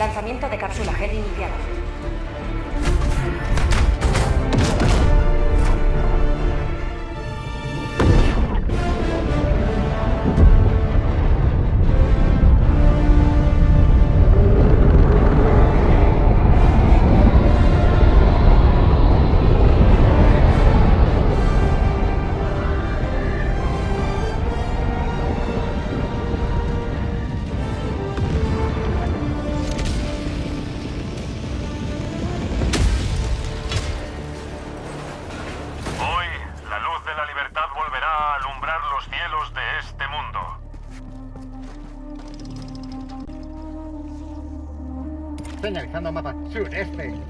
Lanzamiento de cápsula gel iniciado. Señalizando mapa. Sureste.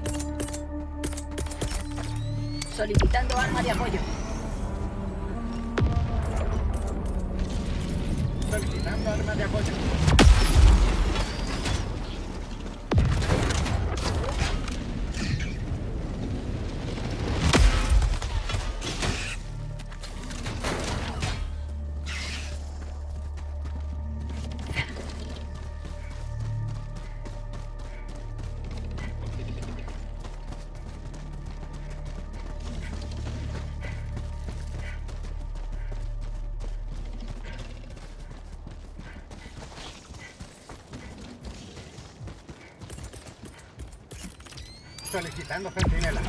Solicitando centinela.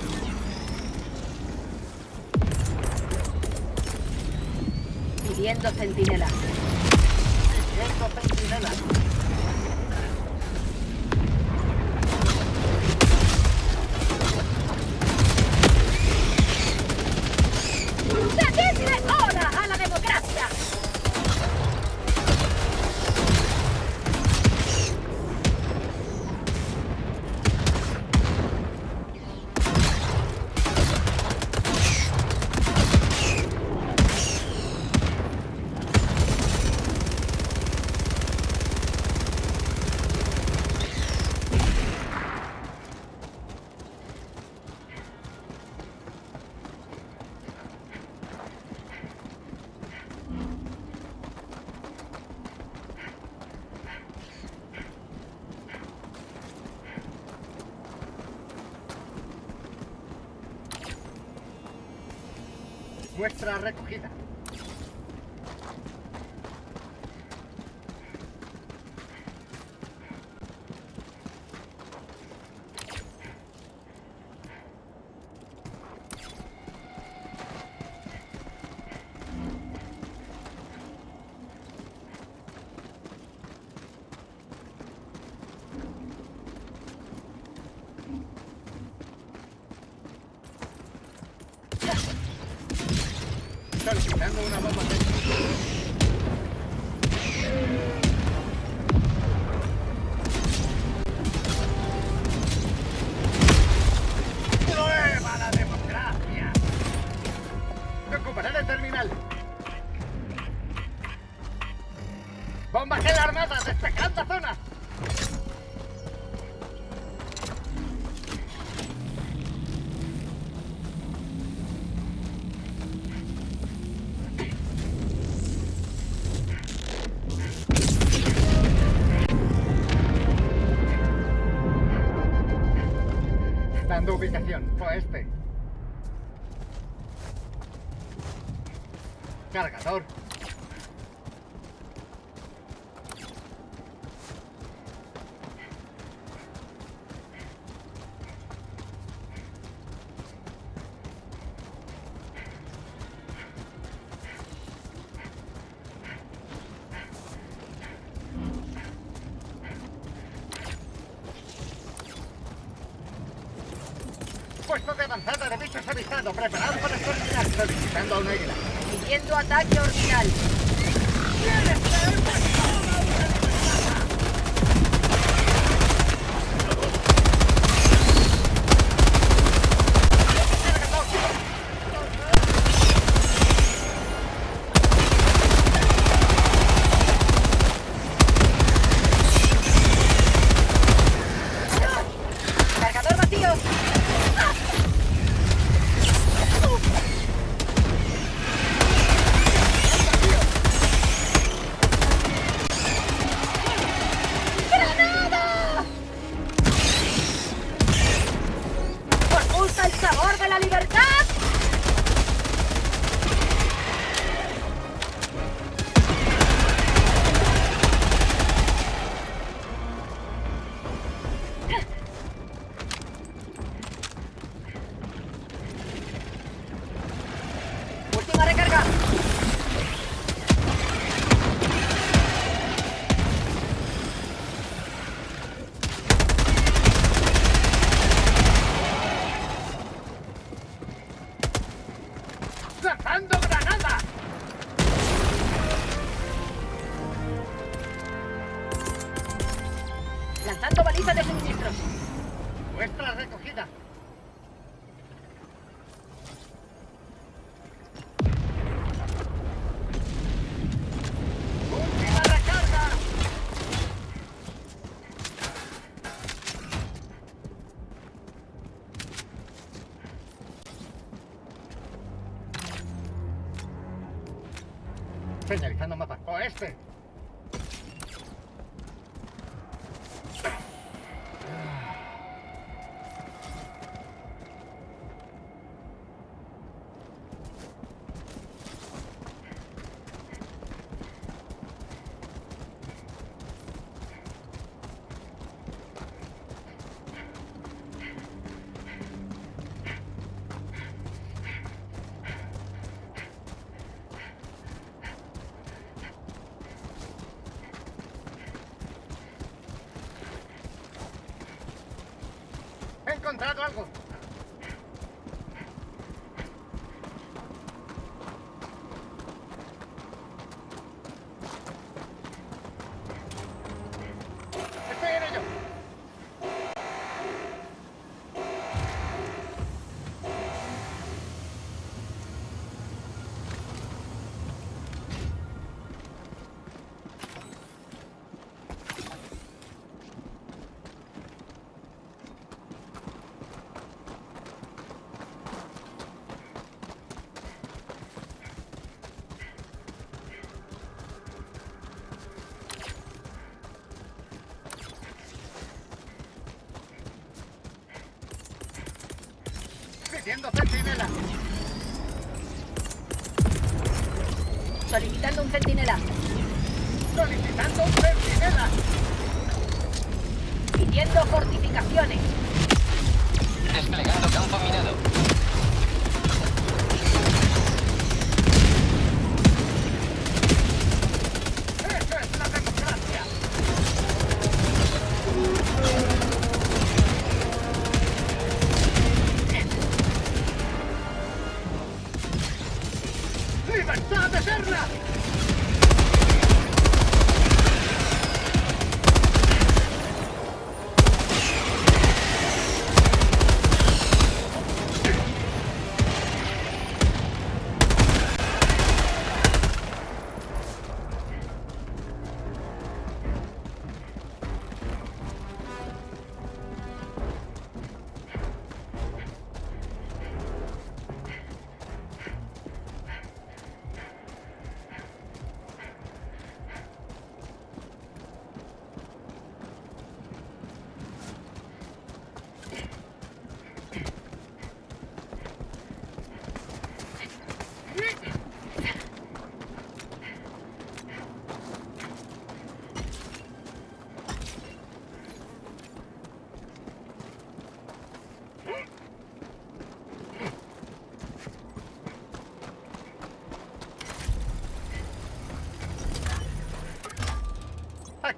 Pidiendo centinela. Pidiendo centinela. Solicitando una bomba. de... Puesto de avanzada de bichos avisado. Preparado para exterminar. Solicitando una águila. Pidiendo ataque ordinal. Cargador Señalizando mapa. Oeste. He encontrado algo. Estoy en ello. Pidiendo centinela. Solicitando un centinela. Solicitando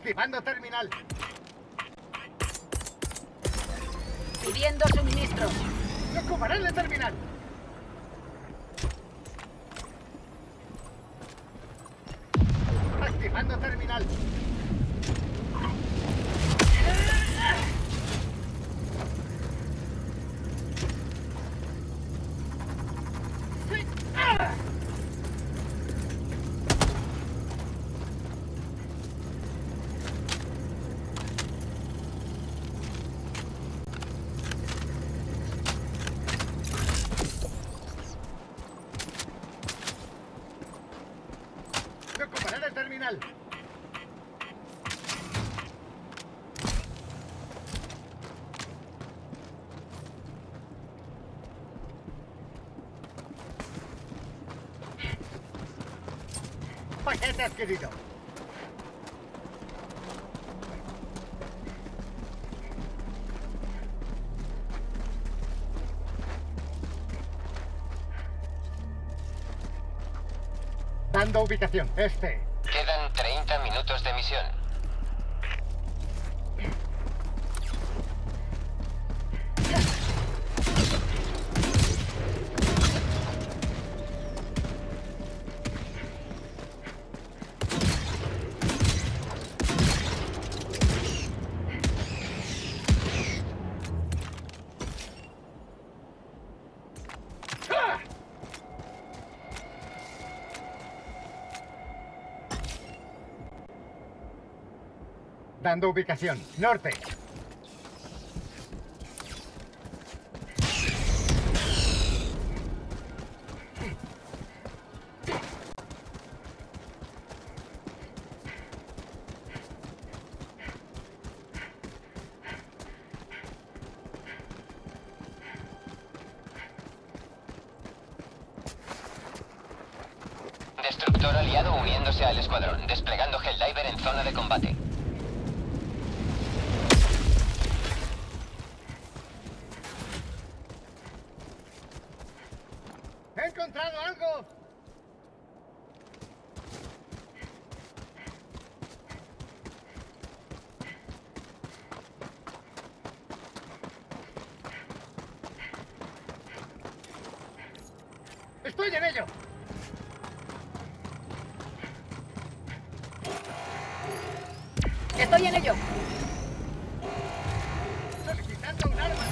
Activando terminal. Pidiendo suministros. El terminal. Activando terminal. Ocuparé el terminal. Paquete adquirido. Dando ubicación. Este. Quedan 30 minutos de misión. Dando ubicación. Norte. Destructor aliado uniéndose al escuadrón, desplegando Helldiver en zona de combate. ¡He encontrado algo! ¡Estoy en ello! Estoy en ello. Solicitando un arma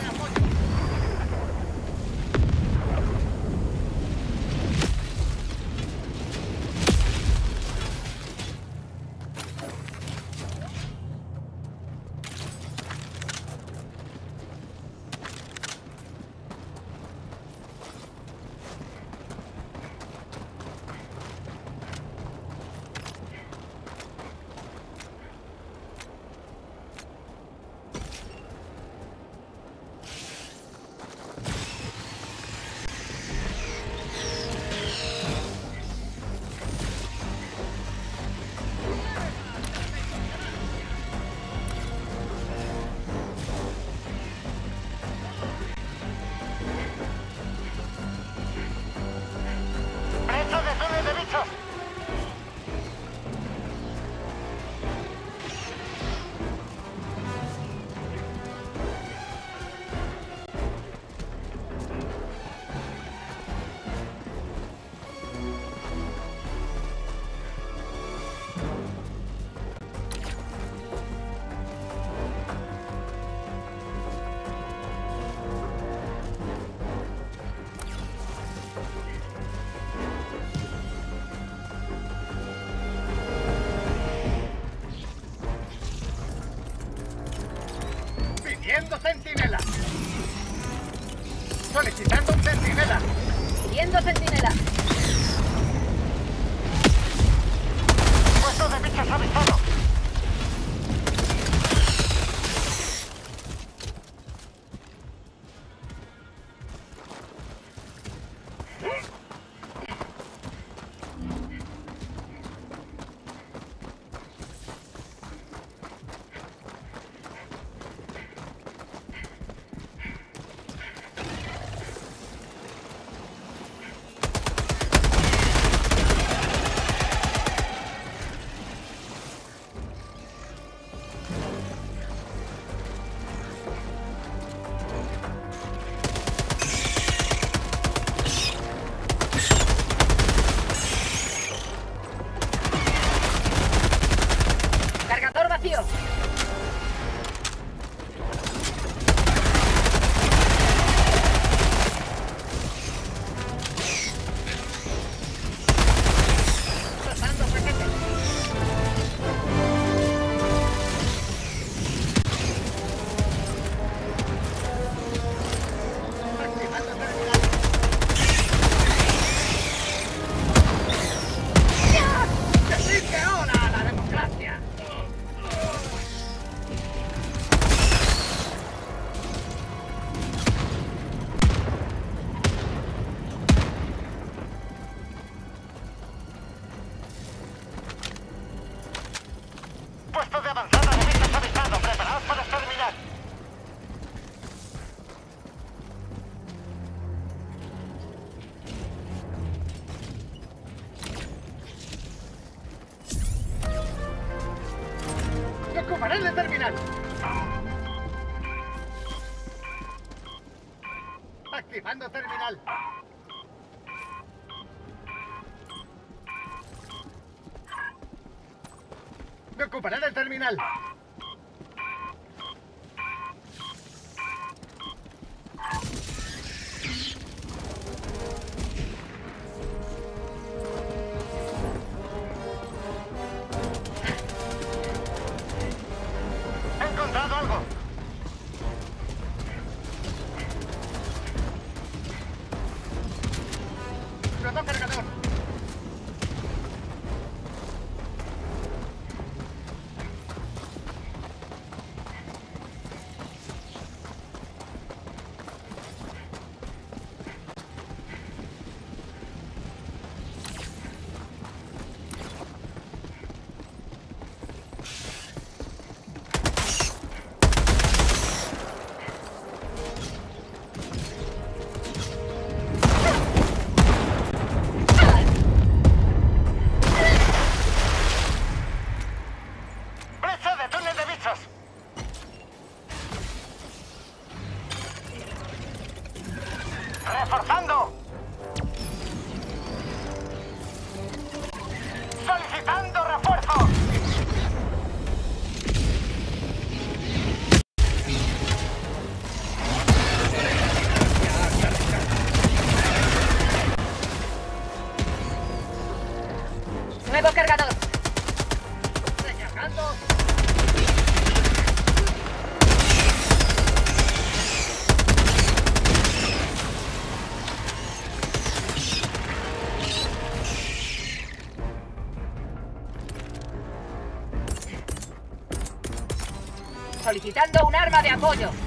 Arma de apoyo.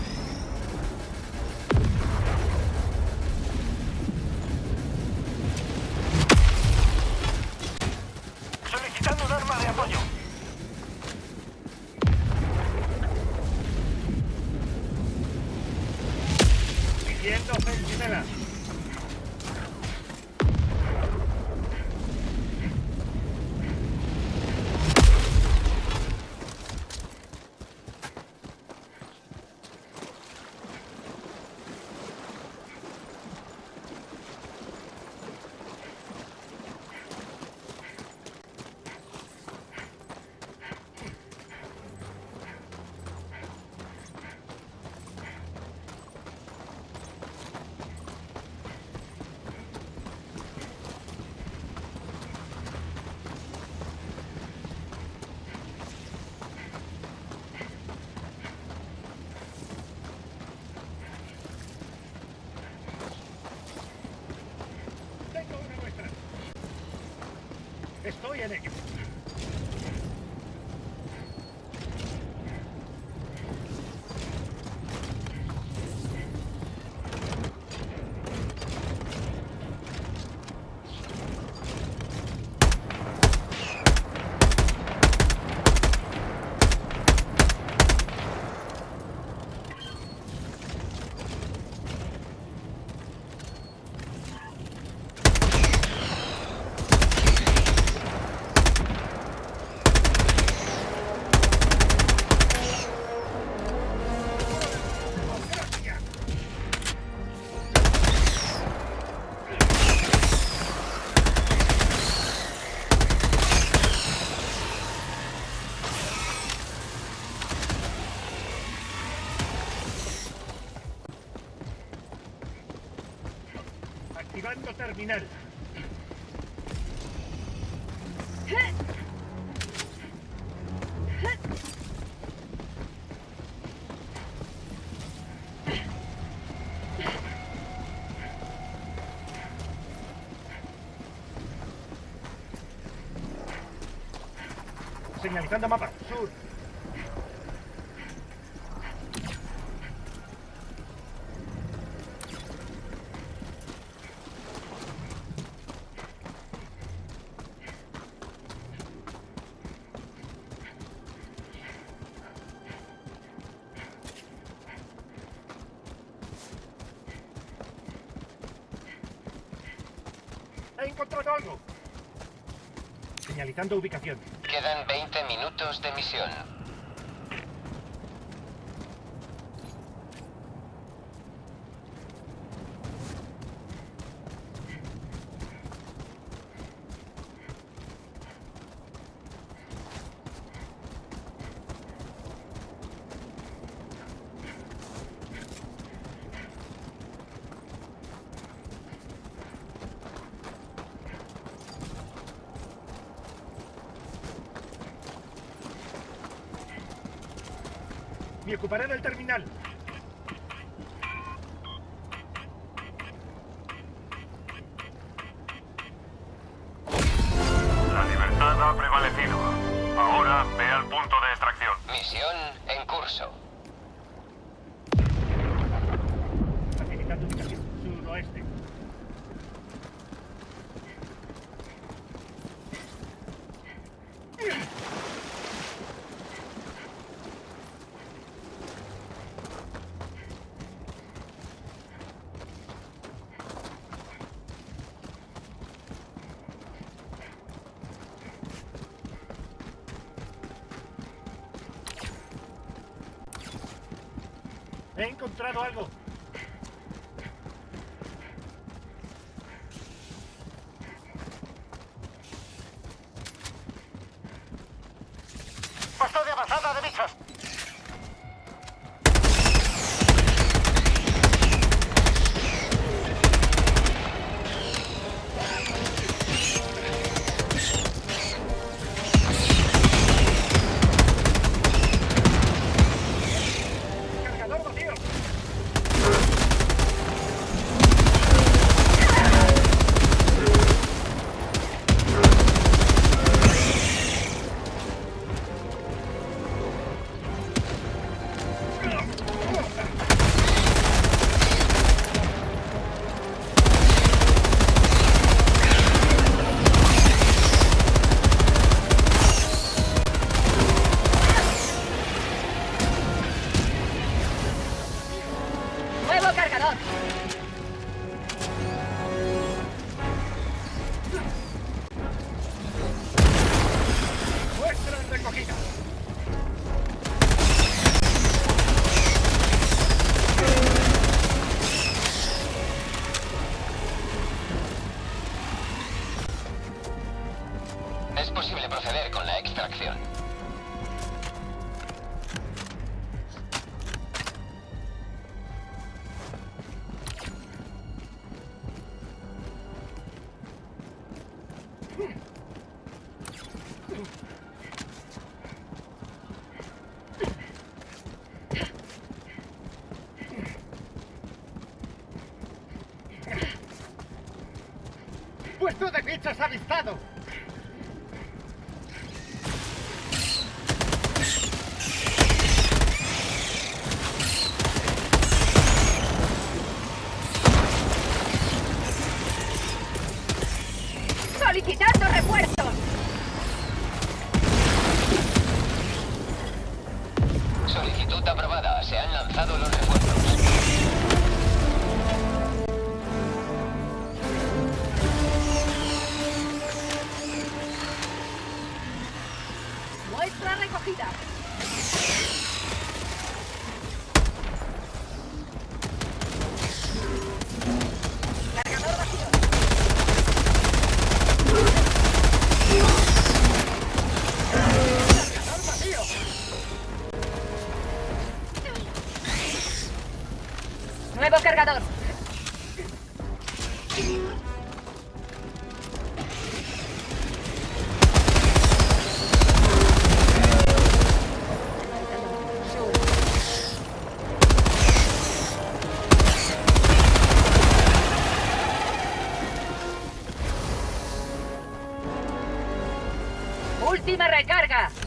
Señalizando mapa. Sur. He encontrado algo. Señalizando ubicación. Quedan 20 minutos de misión. Me ocuparé del terminal. Encontrado algo. Dado Última recarga.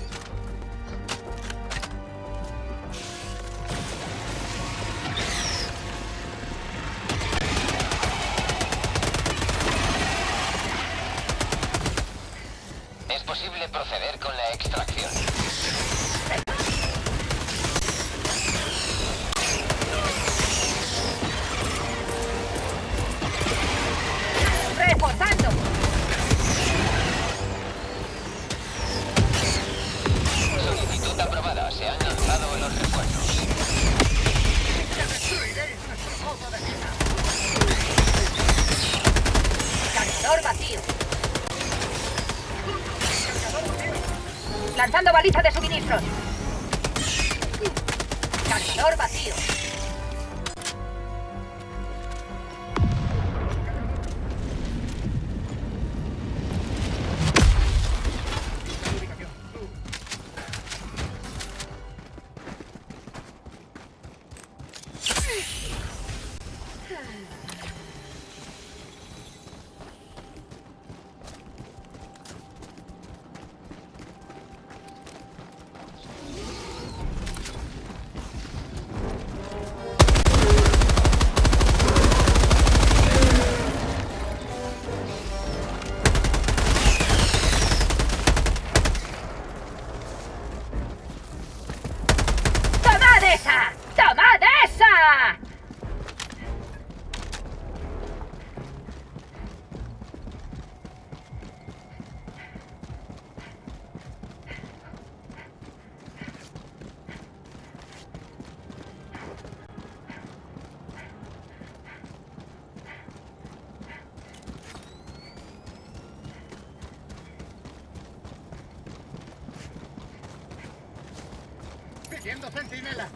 siendo centinela.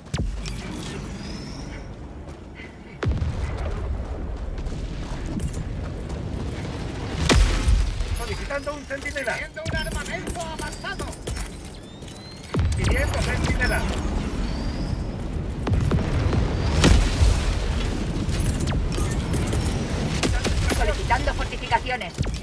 Solicitando un centinela. Pidiendo un armamento avanzado. Pidiendo centinela. Solicitando fortificaciones.